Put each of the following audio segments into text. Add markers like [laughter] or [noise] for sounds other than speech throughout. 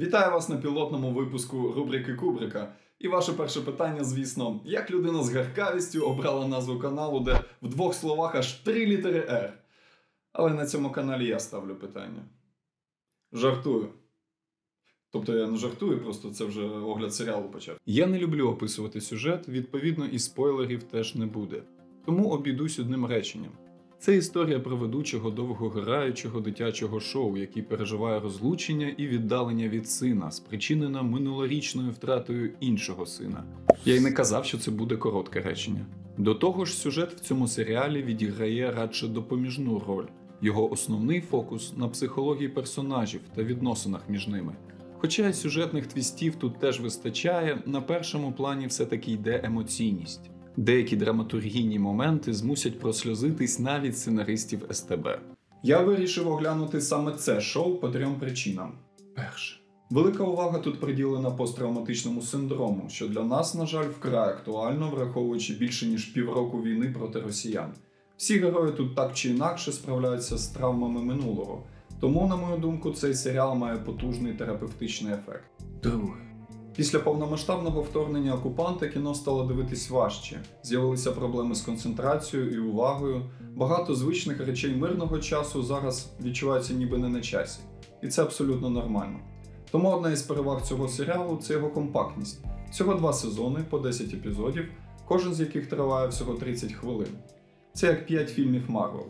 Вітаю вас на пілотному випуску рубрики Кубрика. І ваше перше питання, звісно, як людина з гаркавістю обрала назву каналу, де в двох словах аж три літери R. Але на цьому каналі я ставлю питання. Жартую. Тобто я не жартую, просто це вже огляд серіалу почав. Я не люблю описувати сюжет, відповідно, і спойлерів теж не буде. Тому обійдусь одним реченням. Це історія про ведучого довгограючого дитячого шоу, який переживає розлучення і віддалення від сина, спричинена минулорічною втратою іншого сина. Я й не казав, що це буде коротке речення. До того ж, сюжет в цьому серіалі відіграє радше допоміжну роль. Його основний фокус на психології персонажів та відносинах між ними. Хоча сюжетних твістів тут теж вистачає, на першому плані все-таки йде емоційність. Деякі драматургійні моменти змусять просльозитись навіть сценаристів СТБ. Я вирішив оглянути саме це шоу по трьом причинам. Перше. Велика увага тут приділена посттравматичному синдрому, що для нас, на жаль, вкрай актуально, враховуючи більше ніж півроку війни проти росіян. Всі герої тут так чи інакше справляються з травмами минулого. Тому, на мою думку, цей серіал має потужний терапевтичний ефект. Друге. Після повномасштабного вторгнення окупанта кіно стало дивитись важче. З'явилися проблеми з концентрацією і увагою. Багато звичних речей мирного часу зараз відчуваються ніби не на часі. І це абсолютно нормально. Тому одна із переваг цього серіалу це його компактність. Всього два сезони по 10 епізодів, кожен з яких триває всього 30 хвилин. Це як 5 фільмів Марвел.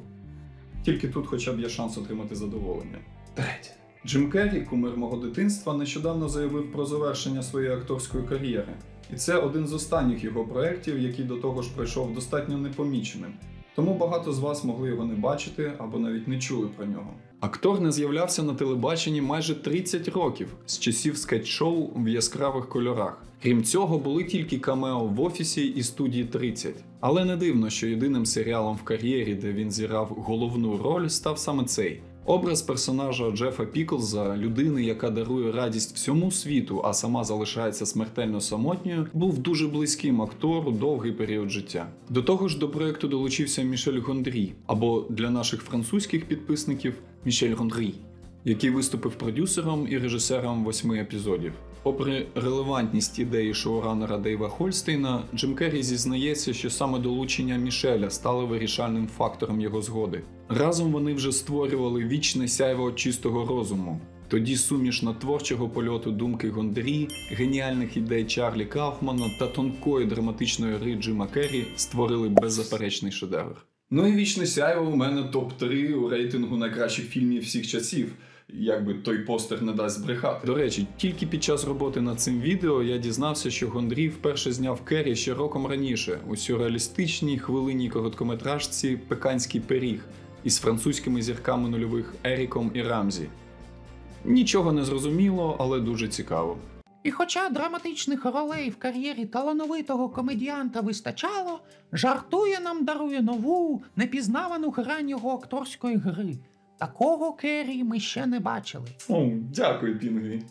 Тільки тут хоча б є шанс отримати задоволення. Третє. Джим Керрі, кумир мого дитинства, нещодавно заявив про завершення своєї акторської кар'єри. І це один з останніх його проєктів, який до того ж пройшов достатньо непоміченим. Тому багато з вас могли його не бачити або навіть не чули про нього. Актор не з'являвся на телебаченні майже 30 років з часів скетч-шоу в яскравих кольорах. Крім цього, були тільки камео в офісі і студії 30. Але не дивно, що єдиним серіалом в кар'єрі, де він зіграв головну роль, став саме цей. Образ персонажа Джефа Піклза, людини, яка дарує радість всьому світу, а сама залишається смертельно самотньою, був дуже близьким актору довгий період життя. До того ж, до проекту долучився Мішель Гондрі, або для наших французьких підписників Мішель Гондрі, який виступив продюсером і режисером восьми епізодів. Попри релевантність ідеї шоуранера Дейва Хольстейна, Джим Керрі зізнається, що саме долучення Мішеля стало вирішальним фактором його згоди. Разом вони вже створювали вічне сяйво чистого розуму. Тоді сумішна творчого польоту думки Гондрі, геніальних ідей Чарлі Кауфмана та тонкої драматичної гри Джима Керрі створили беззаперечний шедевр. Ну і вічне сяйво у мене топ-3 у рейтингу найкращих фільмів всіх часів якби той постер не дасть збрехати. До речі, тільки під час роботи над цим відео я дізнався, що Гондрі вперше зняв Керрі ще роком раніше у сюрреалістичній хвилинній короткометражці Пеканський пиріг із французькими зірками нульових Еріком і Рамзі. Нічого не зрозуміло, але дуже цікаво. І хоча драматичних ролей в кар'єрі талановитого комедіанта вистачало, жартує нам дарує нову, непізнавану грань його акторської гри. Такого Керрі ми ще не бачили. О, дякую, Пінгві.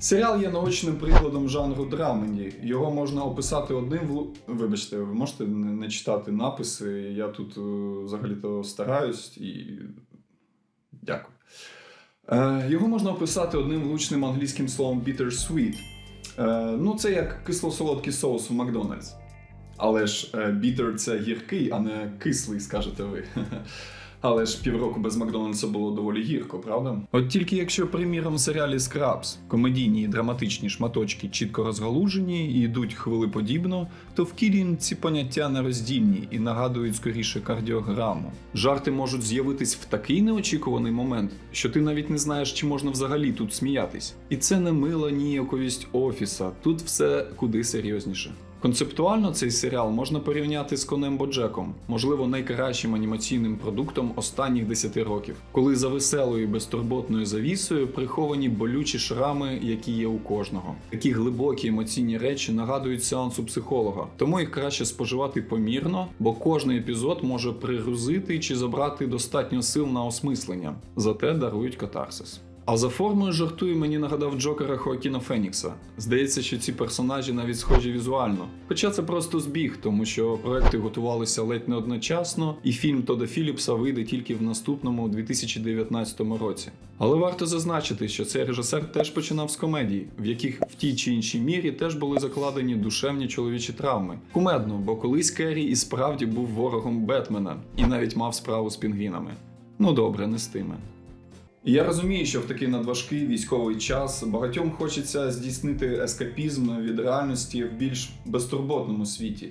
Серіал є наочним прикладом жанру драмені. Його можна описати одним влу... Вибачте, ви можете не читати написи. Я тут е, взагалі-то стараюсь і. Дякую. Е, Його можна описати одним влучним англійським словом bittersweet. Е, Ну, це як кисло-солодкий соус у Макдональдс. Але ж бітер це гіркий, а не кислий, скажете ви. [laughs] Але ж півроку без Макдональдса було доволі гірко, правда? От тільки якщо, приміром, в серіалі Скрабс комедійні і драматичні шматочки чітко розгалужені і йдуть хвилеподібно, то в Кілін ці поняття нероздільні і нагадують скоріше кардіограму. Жарти можуть з'явитись в такий неочікуваний момент, що ти навіть не знаєш, чи можна взагалі тут сміятись. І це не мила ніяковість офіса, тут все куди серйозніше. Концептуально цей серіал можна порівняти з конем Боджеком, можливо, найкращим анімаційним продуктом останніх 10 років, коли за веселою і безтурботною завісою приховані болючі шрами, які є у кожного. Такі глибокі емоційні речі нагадують сеансу психолога, тому їх краще споживати помірно, бо кожний епізод може пригрузити чи забрати достатньо сил на осмислення, зате дарують катарсис. А за формою жартую мені нагадав Джокера Хоакіна Фенікса. Здається, що ці персонажі навіть схожі візуально. Хоча це просто збіг, тому що проекти готувалися ледь не одночасно, і фільм Тода Філіпса вийде тільки в наступному 2019 році. Але варто зазначити, що цей режисер теж починав з комедій, в яких в тій чи іншій мірі теж були закладені душевні чоловічі травми. Кумедно, бо колись Керрі і справді був ворогом Бетмена і навіть мав справу з пінгвінами. Ну добре, не з тими. Я розумію, що в такий надважкий військовий час багатьом хочеться здійснити ескапізм від реальності в більш безтурботному світі.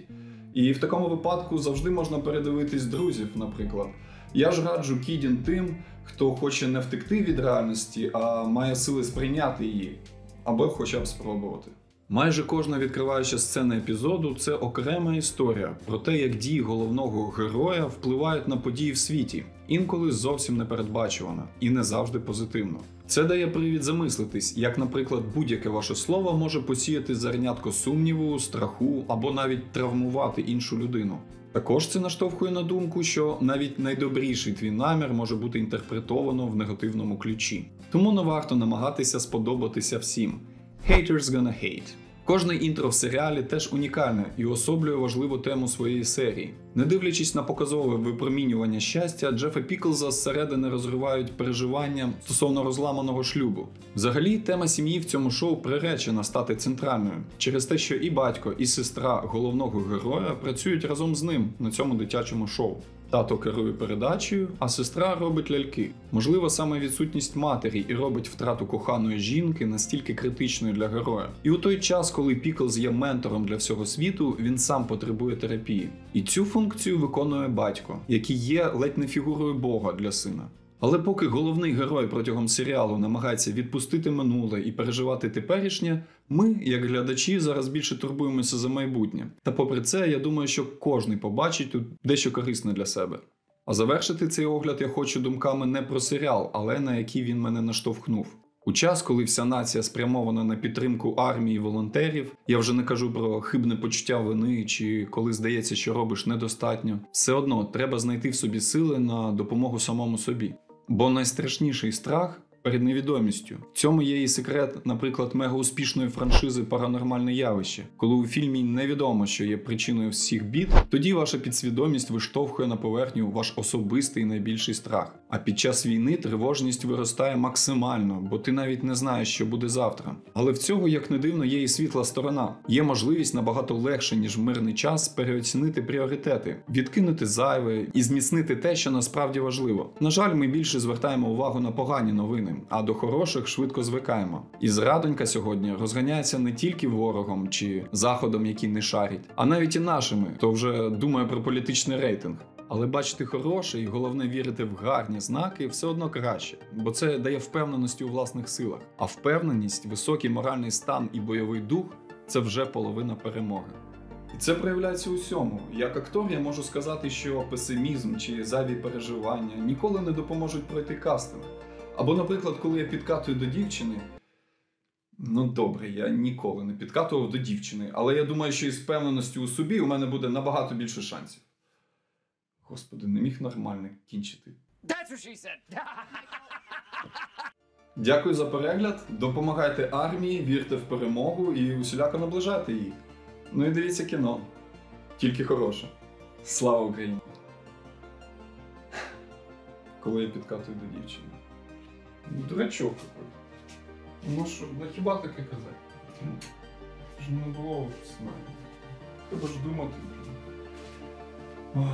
І в такому випадку завжди можна передивитись друзів, наприклад. Я ж раджу Кідін тим, хто хоче не втекти від реальності, а має сили сприйняти її, або хоча б спробувати. Майже кожна відкриваюча сцена епізоду це окрема історія про те, як дії головного героя впливають на події в світі, інколи зовсім непередбачувано і не завжди позитивно. Це дає привід замислитись, як, наприклад, будь-яке ваше слово може посіяти зернятко сумніву, страху або навіть травмувати іншу людину. Також це наштовхує на думку, що навіть найдобріший твій намір може бути інтерпретовано в негативному ключі. Тому не варто намагатися сподобатися всім. Haters gonna hate. Кожне інтро в серіалі теж унікальне і особлює важливу тему своєї серії. Не дивлячись на показове випромінювання щастя, Джефа Піклза зсередини розривають переживання стосовно розламаного шлюбу. Взагалі, тема сім'ї в цьому шоу приречена стати центральною через те, що і батько, і сестра головного героя працюють разом з ним на цьому дитячому шоу. Тато керує передачею, а сестра робить ляльки. Можливо, саме відсутність матері і робить втрату коханої жінки настільки критичною для героя. І у той час, коли Піклз є ментором для всього світу, він сам потребує терапії. І цю функцію виконує батько, який є ледь не фігурою Бога для сина. Але поки головний герой протягом серіалу намагається відпустити минуле і переживати теперішнє, ми, як глядачі, зараз більше турбуємося за майбутнє. Та попри це, я думаю, що кожний побачить тут дещо корисне для себе. А завершити цей огляд я хочу думками не про серіал, але на які він мене наштовхнув. У час, коли вся нація спрямована на підтримку армії і волонтерів, я вже не кажу про хибне почуття вини чи коли здається, що робиш недостатньо, все одно треба знайти в собі сили на допомогу самому собі. Бо найстрашніший страх перед невідомістю. В цьому є і секрет, наприклад, мегауспішної франшизи Паранормальне явище. Коли у фільмі невідомо, що є причиною всіх бід, тоді ваша підсвідомість виштовхує на поверхню ваш особистий найбільший страх. А під час війни тривожність виростає максимально, бо ти навіть не знаєш, що буде завтра. Але в цього, як не дивно, є і світла сторона. Є можливість набагато легше, ніж в мирний час, переоцінити пріоритети, відкинути зайве і зміцнити те, що насправді важливо. На жаль, ми більше звертаємо увагу на погані новини, а до хороших швидко звикаємо. І зрадонька сьогодні розганяється не тільки ворогом чи заходом, який не шарить, а навіть і нашими, хто вже думає про політичний рейтинг. Але бачити хороше і головне вірити в гарні знаки все одно краще, бо це дає впевненості у власних силах. А впевненість, високий моральний стан і бойовий дух це вже половина перемоги. І це проявляється у всьому. Як актор я можу сказати, що песимізм чи зайві переживання ніколи не допоможуть пройти кастинг. Або, наприклад, коли я підкатую до дівчини. Ну добре, я ніколи не підкатував до дівчини, але я думаю, що із впевненістю у собі у мене буде набагато більше шансів. Господи, не міг нормально кінчити. That's what she said. [laughs] Дякую за перегляд. Допомагайте армії, вірте в перемогу і усіляко наближайте її. Ну і дивіться кіно. Тільки хороше. Слава Україні! Коли я підкатую до дівчини. Ну, Дурачок какой. Ну що, ну хіба таке казати? Ну, ж не було знаю. Треба ж думати. Ой.